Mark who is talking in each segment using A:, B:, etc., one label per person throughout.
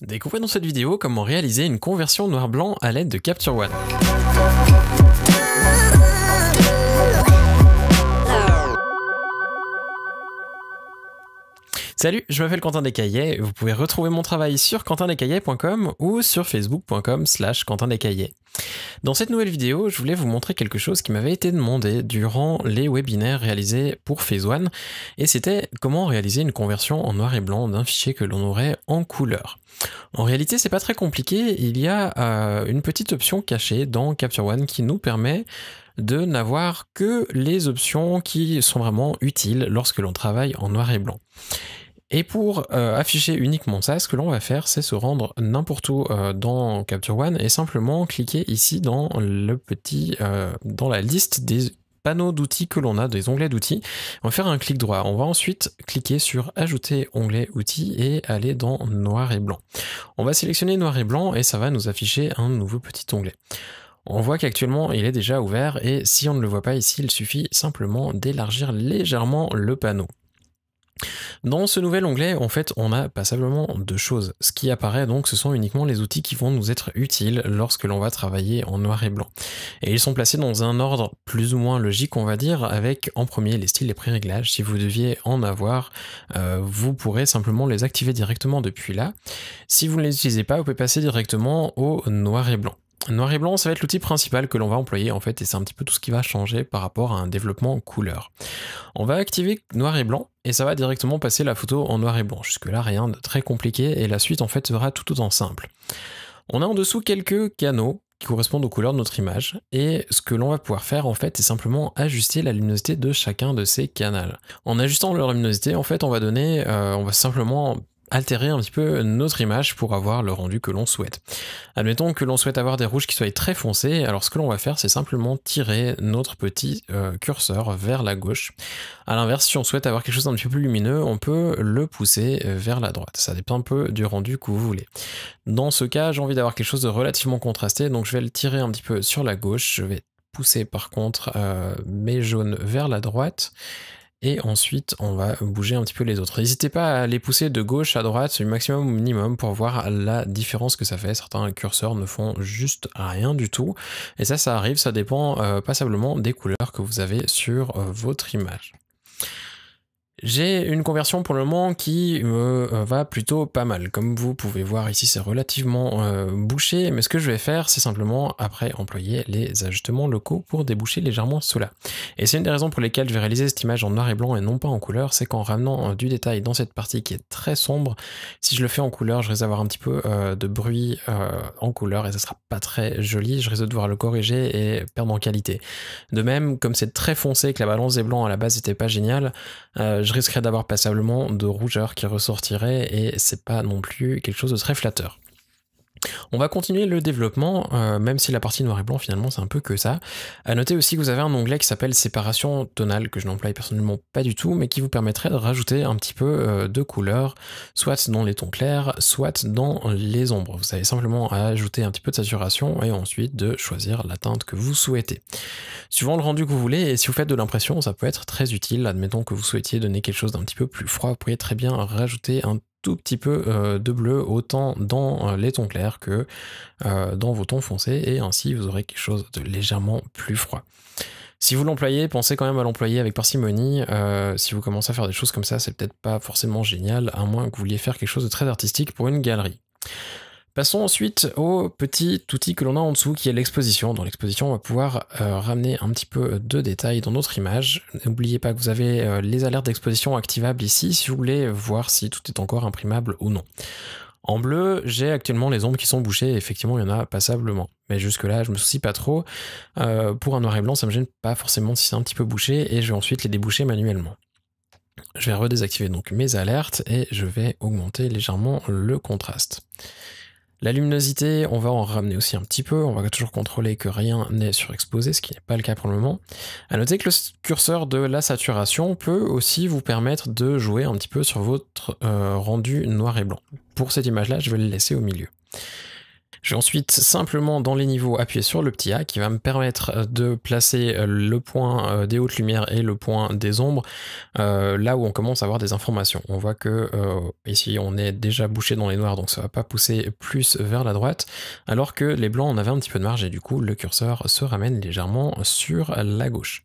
A: Découvrez dans cette vidéo comment réaliser une conversion noir-blanc à l'aide de Capture One. Salut, je m'appelle Quentin Descaillets, vous pouvez retrouver mon travail sur quentindescaillets.com ou sur facebook.com slash quentindescaillets. Dans cette nouvelle vidéo, je voulais vous montrer quelque chose qui m'avait été demandé durant les webinaires réalisés pour Phase One, et c'était comment réaliser une conversion en noir et blanc d'un fichier que l'on aurait en couleur. En réalité, c'est pas très compliqué, il y a euh, une petite option cachée dans Capture One qui nous permet de n'avoir que les options qui sont vraiment utiles lorsque l'on travaille en noir et blanc. Et pour euh, afficher uniquement ça, ce que l'on va faire, c'est se rendre n'importe où euh, dans Capture One et simplement cliquer ici dans le petit, euh, dans la liste des panneaux d'outils que l'on a, des onglets d'outils. On va faire un clic droit. On va ensuite cliquer sur Ajouter onglet outils et aller dans Noir et blanc. On va sélectionner Noir et blanc et ça va nous afficher un nouveau petit onglet. On voit qu'actuellement il est déjà ouvert et si on ne le voit pas ici, il suffit simplement d'élargir légèrement le panneau. Dans ce nouvel onglet, en fait, on a passablement de choses. Ce qui apparaît donc, ce sont uniquement les outils qui vont nous être utiles lorsque l'on va travailler en noir et blanc. Et ils sont placés dans un ordre plus ou moins logique, on va dire, avec en premier les styles et pré-réglages. Si vous deviez en avoir, euh, vous pourrez simplement les activer directement depuis là. Si vous ne les utilisez pas, vous pouvez passer directement au noir et blanc. Noir et blanc, ça va être l'outil principal que l'on va employer en fait, et c'est un petit peu tout ce qui va changer par rapport à un développement couleur. On va activer noir et blanc, et ça va directement passer la photo en noir et blanc. Jusque là, rien de très compliqué, et la suite en fait sera tout autant simple. On a en dessous quelques canaux qui correspondent aux couleurs de notre image, et ce que l'on va pouvoir faire en fait, c'est simplement ajuster la luminosité de chacun de ces canaux. En ajustant leur luminosité, en fait, on va donner, euh, on va simplement altérer un petit peu notre image pour avoir le rendu que l'on souhaite. Admettons que l'on souhaite avoir des rouges qui soient très foncés, alors ce que l'on va faire c'est simplement tirer notre petit euh, curseur vers la gauche. A l'inverse, si on souhaite avoir quelque chose d'un petit peu plus lumineux, on peut le pousser euh, vers la droite. Ça dépend un peu du rendu que vous voulez. Dans ce cas, j'ai envie d'avoir quelque chose de relativement contrasté, donc je vais le tirer un petit peu sur la gauche, je vais pousser par contre euh, mes jaunes vers la droite et ensuite, on va bouger un petit peu les autres. N'hésitez pas à les pousser de gauche à droite, du maximum au minimum, pour voir la différence que ça fait. Certains curseurs ne font juste rien du tout. Et ça, ça arrive, ça dépend euh, passablement des couleurs que vous avez sur euh, votre image. J'ai une conversion pour le moment qui me euh, va plutôt pas mal. Comme vous pouvez voir ici, c'est relativement euh, bouché, mais ce que je vais faire, c'est simplement après employer les ajustements locaux pour déboucher légèrement cela. Et c'est une des raisons pour lesquelles je vais réaliser cette image en noir et blanc et non pas en couleur, c'est qu'en ramenant euh, du détail dans cette partie qui est très sombre, si je le fais en couleur, je risque d'avoir un petit peu de bruit en couleur et ça sera pas très joli, je risque de devoir le corriger et perdre en qualité. De même, comme c'est très foncé, que la balance des blancs à la base n'était pas géniale, je risquerais d'avoir passablement de rougeur qui ressortirait et c'est pas non plus quelque chose de très flatteur. On va continuer le développement, euh, même si la partie noir et blanc finalement c'est un peu que ça. À noter aussi que vous avez un onglet qui s'appelle séparation tonale, que je n'emploie personnellement pas du tout, mais qui vous permettrait de rajouter un petit peu euh, de couleur, soit dans les tons clairs, soit dans les ombres. Vous avez simplement à ajouter un petit peu de saturation et ensuite de choisir la teinte que vous souhaitez. Suivant le rendu que vous voulez, et si vous faites de l'impression, ça peut être très utile. Admettons que vous souhaitiez donner quelque chose d'un petit peu plus froid, vous pourriez très bien rajouter un tout petit peu euh, de bleu autant dans euh, les tons clairs que euh, dans vos tons foncés et ainsi vous aurez quelque chose de légèrement plus froid. Si vous l'employez, pensez quand même à l'employer avec parcimonie. si vous commencez à faire des choses comme ça, c'est peut-être pas forcément génial, à moins que vous vouliez faire quelque chose de très artistique pour une galerie. Passons ensuite au petit outil que l'on a en dessous qui est l'exposition. Dans l'exposition, on va pouvoir euh, ramener un petit peu de détails dans notre image. N'oubliez pas que vous avez euh, les alertes d'exposition activables ici si vous voulez voir si tout est encore imprimable ou non. En bleu, j'ai actuellement les ombres qui sont bouchées, effectivement il y en a passablement. Mais jusque là, je me soucie pas trop. Euh, pour un noir et blanc, ça me gêne pas forcément si c'est un petit peu bouché, et je vais ensuite les déboucher manuellement. Je vais redésactiver donc mes alertes et je vais augmenter légèrement le contraste. La luminosité, on va en ramener aussi un petit peu, on va toujours contrôler que rien n'est surexposé, ce qui n'est pas le cas pour le moment. A noter que le curseur de la saturation peut aussi vous permettre de jouer un petit peu sur votre euh, rendu noir et blanc. Pour cette image-là, je vais le laisser au milieu. Je vais ensuite simplement dans les niveaux appuyer sur le petit A qui va me permettre de placer le point des hautes lumières et le point des ombres là où on commence à avoir des informations. On voit que ici on est déjà bouché dans les noirs donc ça va pas pousser plus vers la droite alors que les blancs on avait un petit peu de marge et du coup le curseur se ramène légèrement sur la gauche.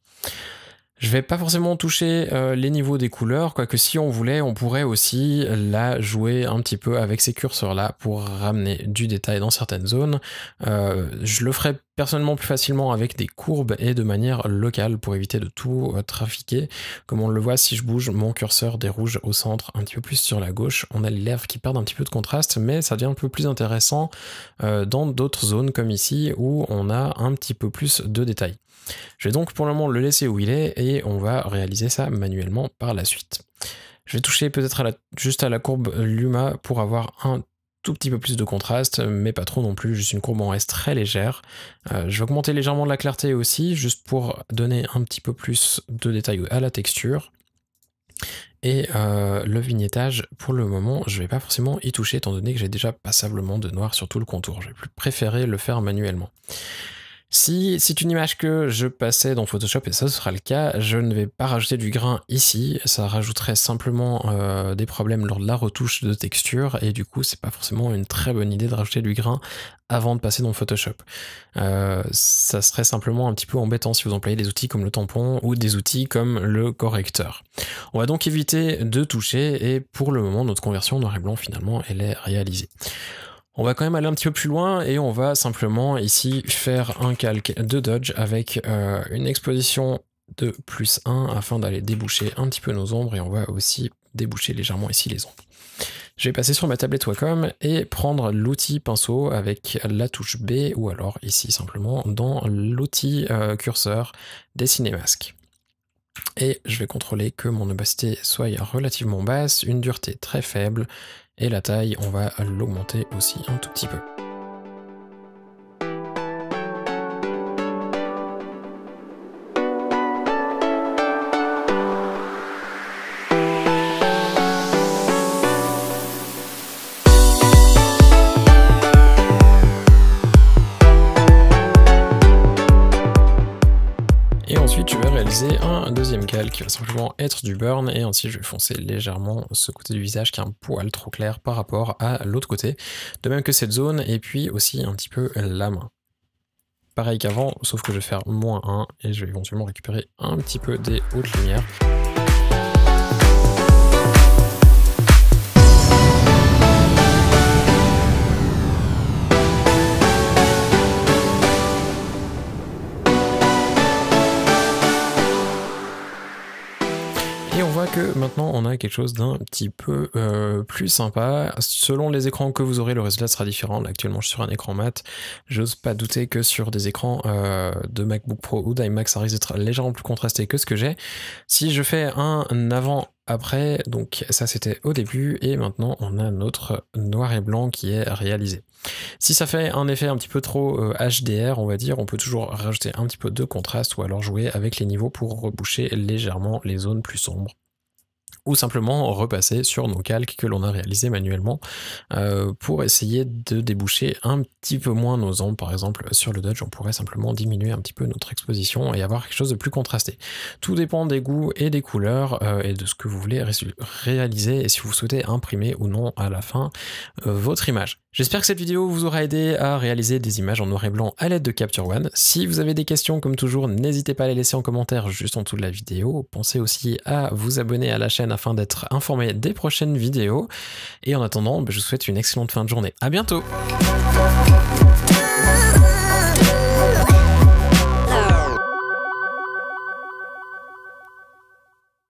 A: Je vais pas forcément toucher euh, les niveaux des couleurs, quoique si on voulait, on pourrait aussi la jouer un petit peu avec ces curseurs-là pour ramener du détail dans certaines zones. Euh, je le ferai personnellement plus facilement avec des courbes et de manière locale pour éviter de tout euh, trafiquer. Comme on le voit, si je bouge mon curseur des rouges au centre, un petit peu plus sur la gauche, on a les lèvres qui perdent un petit peu de contraste, mais ça devient un peu plus intéressant dans d'autres zones comme ici où on a un petit peu plus de détails. Je vais donc pour le moment le laisser où il est et on va réaliser ça manuellement par la suite. Je vais toucher peut-être juste à la courbe Luma pour avoir un tout petit peu plus de contraste, mais pas trop non plus, juste une courbe en S très légère. Euh, je vais augmenter légèrement la clarté aussi, juste pour donner un petit peu plus de détails à la texture. Et euh, le vignettage, pour le moment, je ne vais pas forcément y toucher, étant donné que j'ai déjà passablement de noir sur tout le contour. Je vais préférer le faire manuellement. Si c'est une image que je passais dans Photoshop, et ça sera le cas, je ne vais pas rajouter du grain ici, ça rajouterait simplement euh, des problèmes lors de la retouche de texture, et du coup c'est pas forcément une très bonne idée de rajouter du grain avant de passer dans Photoshop. Euh, ça serait simplement un petit peu embêtant si vous employez des outils comme le tampon ou des outils comme le correcteur. On va donc éviter de toucher, et pour le moment notre conversion noir et blanc finalement elle est réalisée. On va quand même aller un petit peu plus loin et on va simplement ici faire un calque de dodge avec euh, une exposition de plus 1 afin d'aller déboucher un petit peu nos ombres et on va aussi déboucher légèrement ici les ombres. Je vais passer sur ma tablette Wacom et prendre l'outil pinceau avec la touche B ou alors ici simplement dans l'outil euh, curseur dessiner masque. Et je vais contrôler que mon opacité soit relativement basse, une dureté très faible et la taille, on va l'augmenter aussi un tout petit peu. un deuxième calque qui va simplement être du burn et ainsi je vais foncer légèrement ce côté du visage qui est un poil trop clair par rapport à l'autre côté, de même que cette zone et puis aussi un petit peu la main. Pareil qu'avant, sauf que je vais faire moins 1 et je vais éventuellement récupérer un petit peu des hautes lumières. Maintenant on a quelque chose d'un petit peu euh, plus sympa. Selon les écrans que vous aurez, le résultat sera différent. actuellement, je suis sur un écran mat. J'ose pas douter que sur des écrans euh, de MacBook Pro ou d'iMac, ça risque d'être légèrement plus contrasté que ce que j'ai. Si je fais un avant après, donc ça c'était au début, et maintenant on a notre noir et blanc qui est réalisé. Si ça fait un effet un petit peu trop HDR, euh, on va dire, on peut toujours rajouter un petit peu de contraste ou alors jouer avec les niveaux pour reboucher légèrement les zones plus sombres ou simplement repasser sur nos calques que l'on a réalisés manuellement euh, pour essayer de déboucher un petit peu moins nos ombres. Par exemple, sur le Dodge, on pourrait simplement diminuer un petit peu notre exposition et avoir quelque chose de plus contrasté. Tout dépend des goûts et des couleurs euh, et de ce que vous voulez réaliser et si vous souhaitez imprimer ou non à la fin euh, votre image. J'espère que cette vidéo vous aura aidé à réaliser des images en noir et blanc à l'aide de Capture One. Si vous avez des questions, comme toujours, n'hésitez pas à les laisser en commentaire juste en dessous de la vidéo. Pensez aussi à vous abonner à la chaîne afin d'être informé des prochaines vidéos. Et en attendant, bah, je vous souhaite une excellente fin de journée. À bientôt